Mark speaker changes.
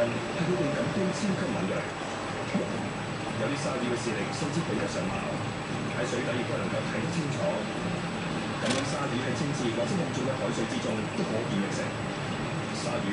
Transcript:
Speaker 1: 因係佢哋感到超級敏鋭。有啲沙魚嘅視力甚至比日上貌，喺水底亦都能夠睇得清楚。咁樣沙魚喺清澈或者濛濛嘅海水之中都可見一成。鯊魚